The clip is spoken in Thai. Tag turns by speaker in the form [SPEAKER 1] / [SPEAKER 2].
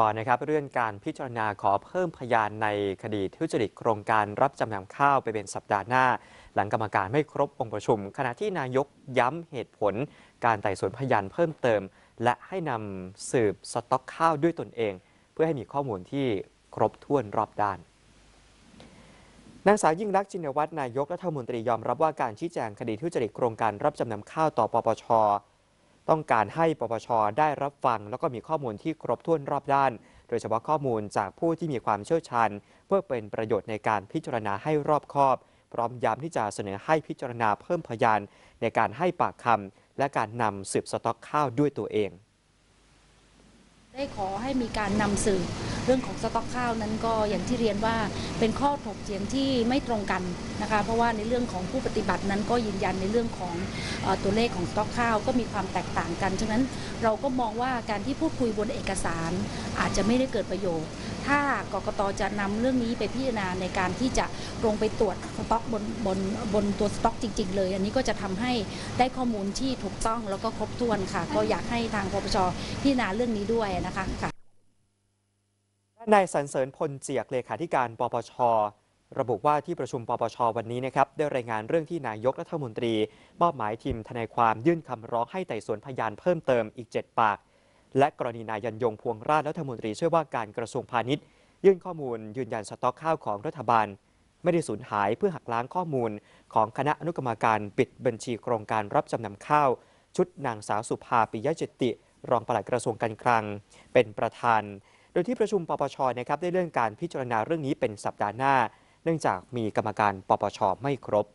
[SPEAKER 1] ่อนะครับเรื่องการพิจารณาขอเพิ่มพยานในคดีทุจริตโครงการรับจำนำข้าวไปเป็นสัปดาห์หน้า หลังกรรมการไม่ครบองค์ประชุม ขณะที่นายกย้ำเหตุผล การไต่สวนพยานเพิ่มเติม และให้นำสืบสต็อกข้าวด้วยตนเอง เพื่อให้มีข้อมูลที่ครบถ้วนรอบด้านนางสาวยิ่งรักษณ์ชินวัตรนายกรัฐมนตรียอมรับว่าการชี้แจงคดีทุจริตโครงการรับจำนำข้าวต่อปปช ต้องการให้ปปชได้รับฟัง แล้วก็มีข้อมูลที่ครบถ้วนรอบด้าน โดยเฉพาะข้อมูลจากผู้ที่มีความเชี่ยวชาญ เพื่อเป็นประโยชน์ในการพิจารณาให้รอบคอบ พร้อมย้ำที่จะเสนอให้พิจารณาเพิ่มพยานในการให้ปากคำและการนำสืบสต็อกข้าวด้วยตัวเอง
[SPEAKER 2] ได้ขอให้มีการนำสืบเรื่องของสต็อกข้าวนั้นก็อย่างที่เรียนว่าเป็นข้อถกเถียงที่ไม่ตรงกันนะคะเพราะว่าในเรื่องของผู้ปฏิบัตินั้นก็ยืนยันในเรื่องของตัวเลขของสต็อกข้าวก็มีความแตกต่างกันฉะนั้นเราก็มองว่าการที่พูดคุยบนเอกสารอาจจะไม่ได้เกิดประโยชน์ ถ้ากกตจะนำเรื่องนี้ไปพิจารณาในการที่จะลงไปตรวจสต็อกบนบนบนตัวสต็อกจริง ๆ เลย อันนี้ก็จะทำให้ได้ข้อมูลที่ถูกต้องแล้วก็ครบถ้วนค่ะ ก็อยากให้ทางปปชพิจารณาเรื่องนี้ด้วยนะคะค่ะ
[SPEAKER 1] นายสรรเสริญพลเจียกเลขาธิการปปชระบุว่าที่ประชุมปปชวันนี้นะครับได้รายงานเรื่องที่นายกรัฐมนตรีมอบหมายทีมทนายความยื่นคำร้องให้ไต่สวนพยานเพิ่มเติมอีก 7 ปาก และกรณีนายยันยงพวงราชรัฐมนตรีช่วยว่าการกระทรวงพาณิชย์ ยื่นข้อมูลยืนยันสต็อกข้าวของรัฐบาล ไม่ได้สูญหายเพื่อหักล้างข้อมูลของคณะอนุกรรมการปิดบัญชีโครงการรับจำนำข้าว ชุดนางสาวสุภาปิยะเจติ รองปลัดกระทรวงการคลัง เป็นประธาน โดยที่ประชุมปปชนะครับได้เลื่อนการพิจารณาเรื่องนี้เป็นสัปดาห์หน้า เนื่องจากมีกรรมการปปชไม่ครบ